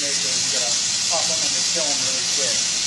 make those uh, pop up on kill them really quick.